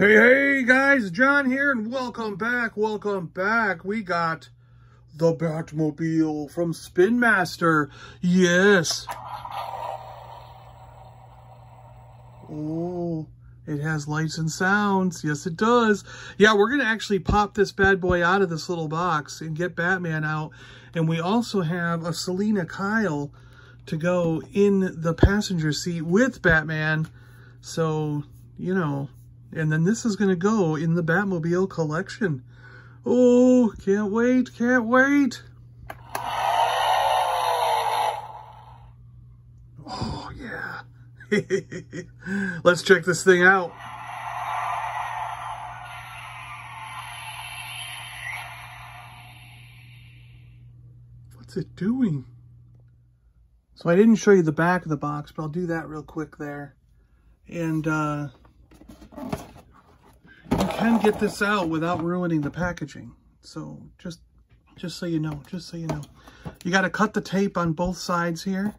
Hey, hey, guys, John here, and welcome back, welcome back. We got the Batmobile from Spin Master. Yes. Oh, it has lights and sounds. Yes, it does. Yeah, we're going to actually pop this bad boy out of this little box and get Batman out. And we also have a Selina Kyle to go in the passenger seat with Batman. So, you know, and then this is going to go in the Batmobile collection. Oh, can't wait, can't wait. Oh, yeah. Let's check this thing out. What's it doing? So I didn't show you the back of the box, but I'll do that real quick there. And, uh, you can get this out without ruining the packaging. So just, just so you know, just so you know. You got to cut the tape on both sides here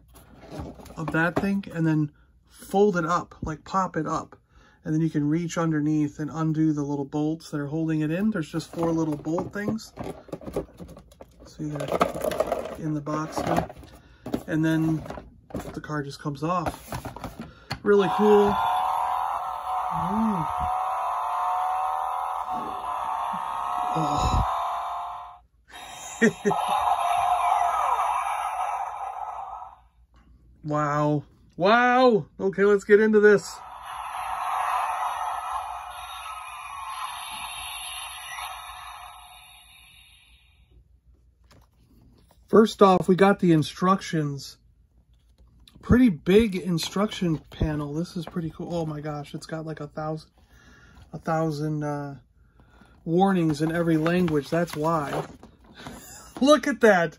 of that thing and then fold it up, like pop it up. And then you can reach underneath and undo the little bolts that are holding it in. There's just four little bolt things. See, they're in the box here. And then the car just comes off. Really cool. Wow. Wow. Okay, let's get into this. First off, we got the instructions. Pretty big instruction panel. This is pretty cool. Oh my gosh, it's got like a thousand, a thousand, uh, warnings in every language. That's why. Look at that.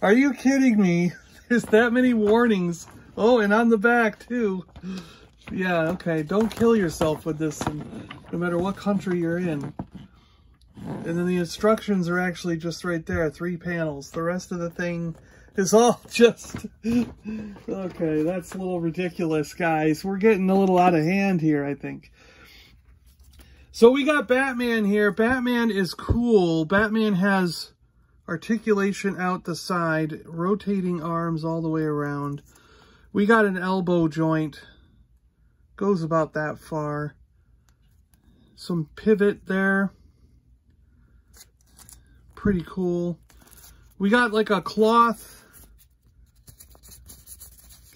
Are you kidding me? There's that many warnings. Oh, and on the back too. Yeah, okay. Don't kill yourself with this, and no matter what country you're in. And then the instructions are actually just right there, three panels. The rest of the thing is all just... okay, that's a little ridiculous, guys. We're getting a little out of hand here, I think. So we got Batman here. Batman is cool. Batman has articulation out the side, rotating arms all the way around. We got an elbow joint. Goes about that far. Some pivot there. Pretty cool. We got like a cloth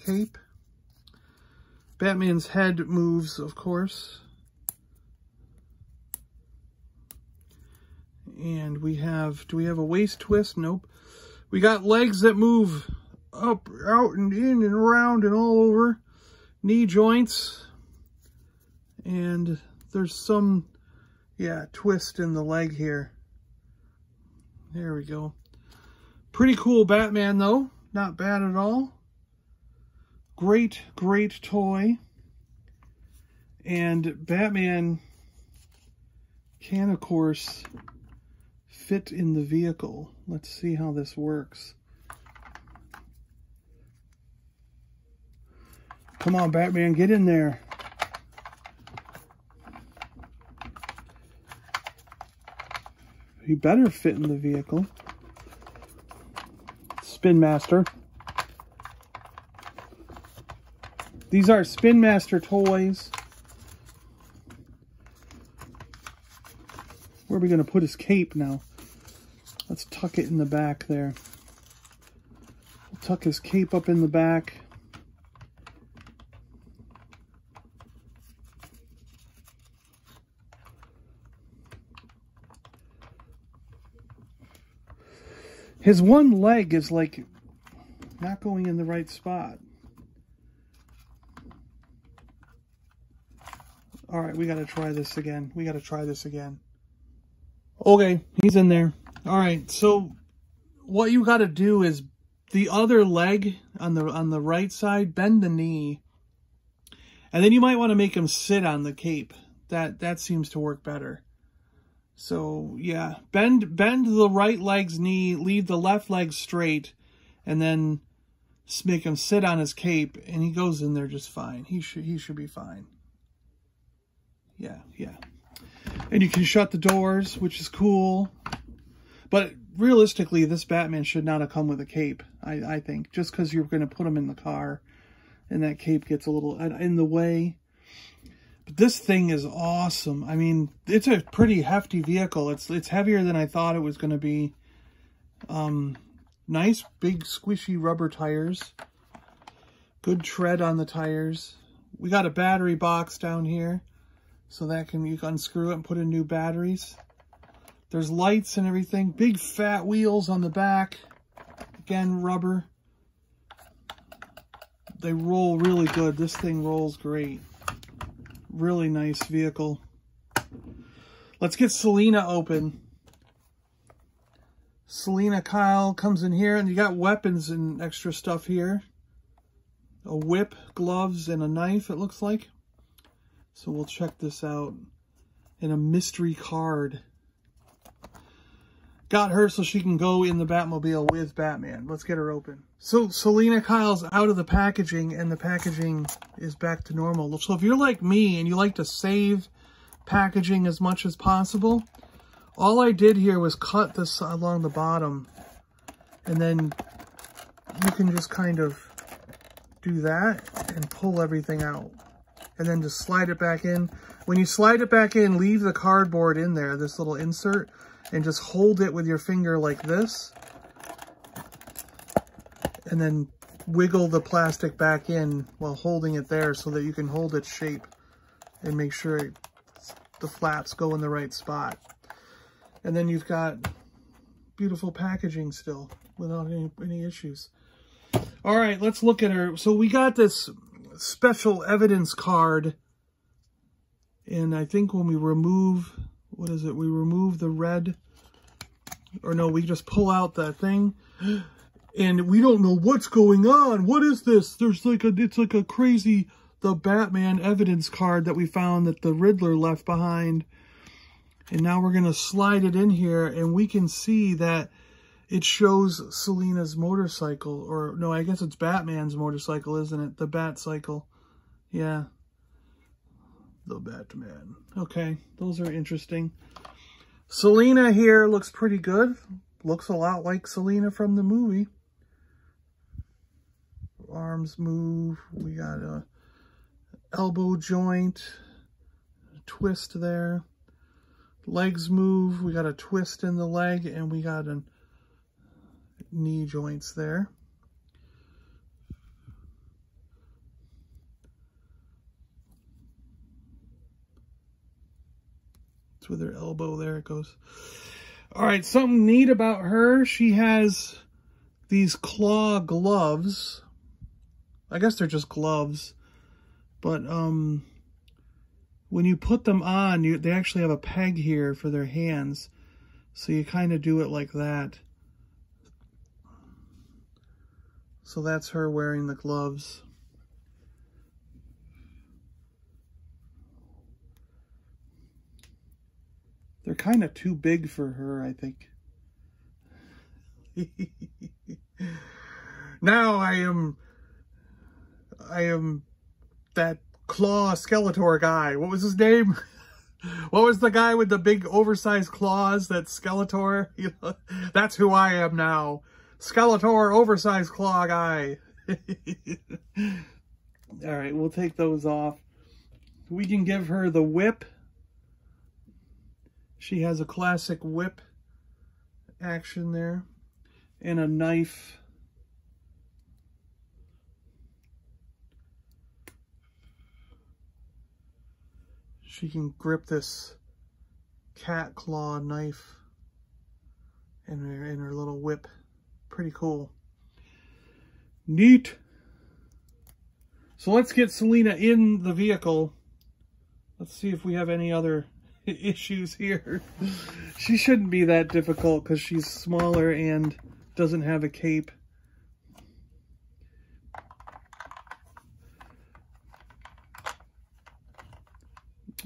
cape. Batman's head moves, of course. And we have, do we have a waist twist? Nope. We got legs that move up, out, and in, and around, and all over. Knee joints. And there's some, yeah, twist in the leg here. There we go. Pretty cool Batman, though. Not bad at all. Great, great toy. And Batman can, of course, fit in the vehicle. Let's see how this works. Come on, Batman, get in there. He better fit in the vehicle. Spin Master. These are Spin Master toys. Where are we going to put his cape now? Let's tuck it in the back there. We'll tuck his cape up in the back. His one leg is like not going in the right spot. All right, we got to try this again. We got to try this again. Okay, he's in there. All right, so what you got to do is the other leg on the on the right side, bend the knee. And then you might want to make him sit on the cape. That that seems to work better. So, yeah, bend bend the right leg's knee, leave the left leg straight, and then make him sit on his cape and he goes in there just fine. He should he should be fine. Yeah, yeah. And you can shut the doors, which is cool. But realistically, this Batman should not have come with a cape, I, I think. Just because you're going to put him in the car and that cape gets a little in the way. But this thing is awesome. I mean, it's a pretty hefty vehicle. It's it's heavier than I thought it was going to be. Um, nice big squishy rubber tires. Good tread on the tires. We got a battery box down here. So that can, you unscrew it and put in new batteries. There's lights and everything. Big fat wheels on the back. Again, rubber. They roll really good. This thing rolls great. Really nice vehicle. Let's get Selina open. Selina Kyle comes in here and you got weapons and extra stuff here. A whip, gloves, and a knife, it looks like. So we'll check this out. And a mystery card. Got her so she can go in the Batmobile with Batman. Let's get her open. So Selina Kyle's out of the packaging and the packaging is back to normal. So if you're like me and you like to save packaging as much as possible, all I did here was cut this along the bottom and then you can just kind of do that and pull everything out and then just slide it back in. When you slide it back in, leave the cardboard in there, this little insert, and just hold it with your finger like this. And then wiggle the plastic back in while holding it there so that you can hold its shape and make sure it, the flaps go in the right spot. And then you've got beautiful packaging still without any, any issues. All right, let's look at her. So we got this special evidence card. And I think when we remove, what is it? We remove the red, or no, we just pull out that thing. And we don't know what's going on. What is this? There's like a, it's like a crazy, the Batman evidence card that we found that the Riddler left behind. And now we're going to slide it in here and we can see that it shows Selina's motorcycle. Or, no, I guess it's Batman's motorcycle, isn't it? The Bat cycle. Yeah. The Batman. Okay, those are interesting. Selina here looks pretty good. Looks a lot like Selena from the movie. Arms move. We got a elbow joint. twist there legs move. We got a twist in the leg and we got a knee joints there. It's with her elbow there it goes. All right, something neat about her. She has these claw gloves. I guess they're just gloves. But um when you put them on, you, they actually have a peg here for their hands. So you kind of do it like that. So that's her wearing the gloves. They're kind of too big for her, I think. now I am, I am that claw Skeletor guy. What was his name? what was the guy with the big oversized claws that Skeletor? You know, that's who I am now. Skeletor oversized claw guy. All right, we'll take those off. We can give her the whip. She has a classic whip action there and a knife she can grip this cat claw knife in her, in her little whip. Pretty cool. Neat. So let's get Selina in the vehicle. Let's see if we have any other issues here. she shouldn't be that difficult because she's smaller and doesn't have a cape.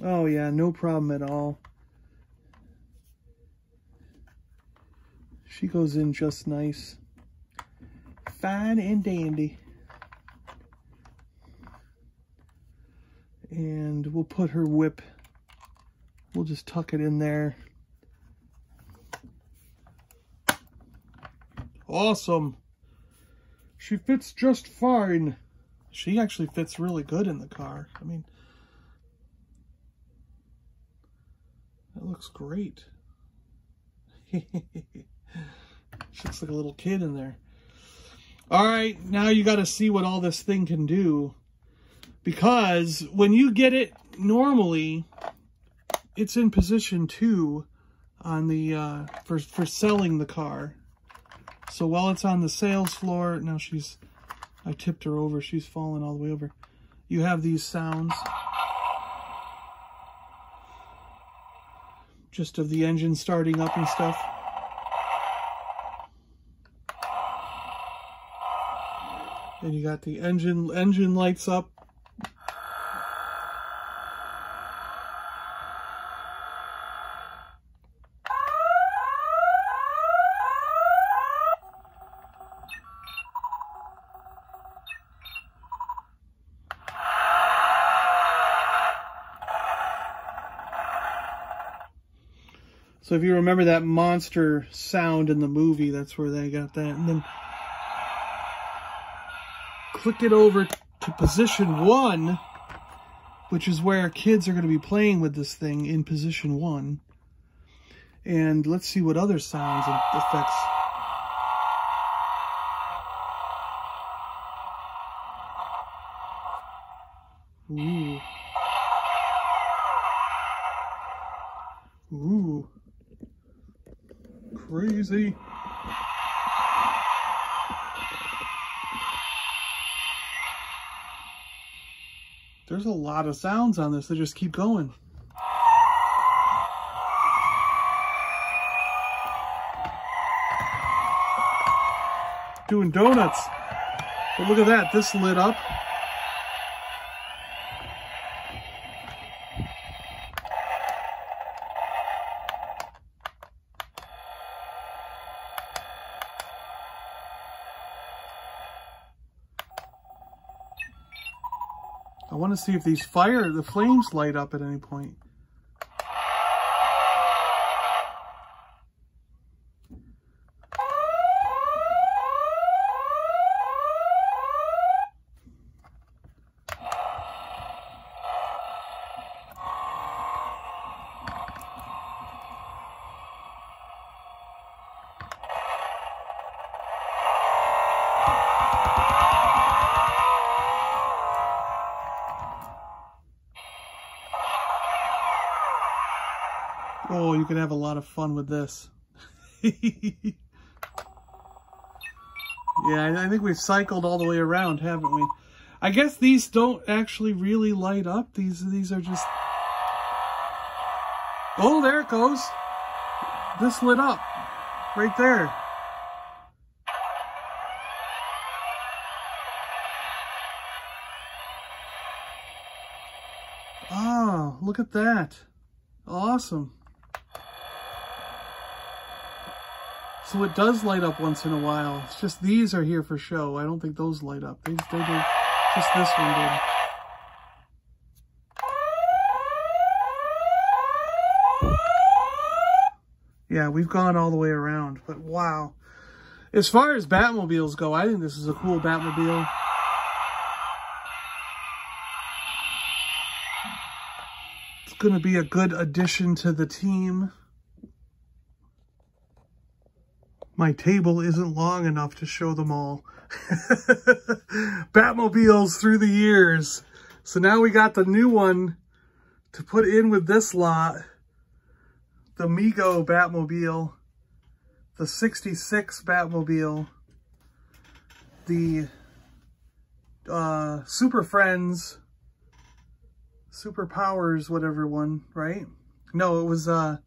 Oh yeah, no problem at all. She goes in just nice. Fine and dandy. And we'll put her whip We'll just tuck it in there. Awesome. She fits just fine. She actually fits really good in the car. I mean, that looks great. she looks like a little kid in there. All right, now you got to see what all this thing can do. Because when you get it normally, it's in position two on the, uh, for, for selling the car. So while it's on the sales floor, now she's, I tipped her over, she's fallen all the way over. You have these sounds. Just of the engine starting up and stuff. And you got the engine, engine lights up. So if you remember that monster sound in the movie, that's where they got that. And then click it over to position one, which is where kids are going to be playing with this thing in position one. And let's see what other sounds and effects. Ooh. Ooh crazy. There's a lot of sounds on this. They just keep going. Doing donuts. But look at that. This lit up. I want to see if these fire, the flames light up at any point. Oh, you can have a lot of fun with this. yeah, I think we've cycled all the way around, haven't we? I guess these don't actually really light up. These these are just... Oh, there it goes. This lit up. Right there. Oh, look at that. Awesome. So it does light up once in a while. It's just these are here for show. I don't think those light up. They, they do. Just this one did. Yeah, we've gone all the way around, but wow. As far as Batmobiles go, I think this is a cool Batmobile. It's going to be a good addition to the team. My table isn't long enough to show them all. Batmobiles through the years. So now we got the new one to put in with this lot. The Mego Batmobile. The 66 Batmobile. The uh, Super Friends. Super Powers, whatever one, right? No, it was, uh,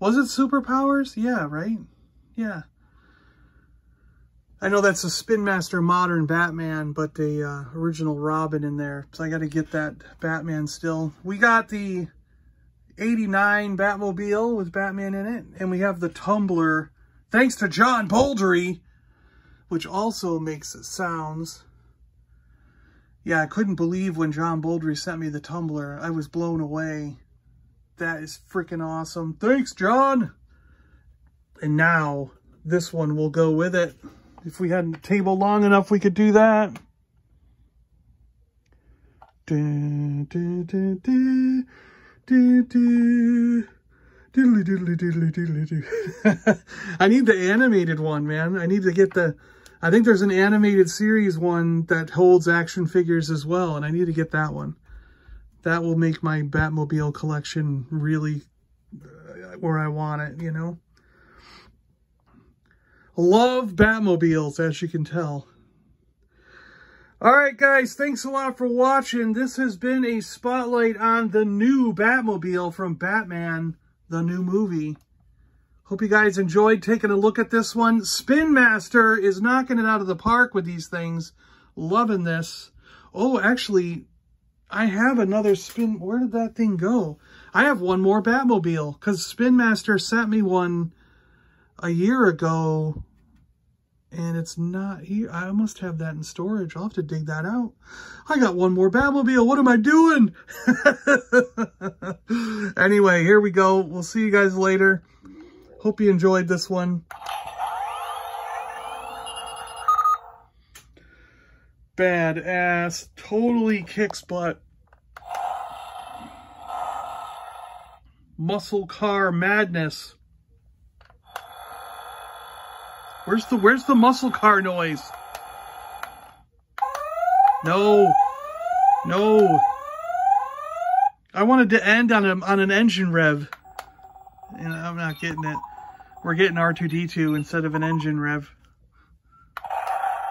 was it Super Powers? Yeah, right? Yeah. I know that's a Spin Master Modern Batman, but the uh, original Robin in there. So I got to get that Batman still. We got the 89 Batmobile with Batman in it. And we have the Tumbler, thanks to John Boldry, which also makes sounds. Yeah, I couldn't believe when John Boldry sent me the Tumbler. I was blown away. That is freaking awesome. Thanks, John. And now this one will go with it. If we had a table long enough, we could do that. I need the animated one, man. I need to get the... I think there's an animated series one that holds action figures as well, and I need to get that one. That will make my Batmobile collection really uh, where I want it, you know? Love Batmobiles, as you can tell. All right, guys, thanks a lot for watching. This has been a spotlight on the new Batmobile from Batman, the new movie. Hope you guys enjoyed taking a look at this one. Spin Master is knocking it out of the park with these things. Loving this. Oh, actually, I have another spin. Where did that thing go? I have one more Batmobile because Spin Master sent me one a year ago and it's not here. I must have that in storage. I'll have to dig that out. I got one more Batmobile. What am I doing? anyway, here we go. We'll see you guys later. Hope you enjoyed this one. Badass. Totally kicks butt. Muscle car madness. Where's the where's the muscle car noise? No. No. I wanted to end on a, on an engine rev. And I'm not getting it. We're getting R2-D2 instead of an engine rev.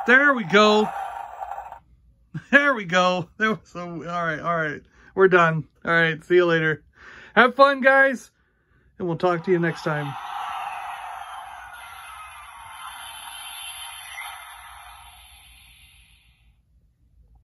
There we go. There we go. There was so all right, all right. We're done. All right, see you later. Have fun, guys, and we'll talk to you next time.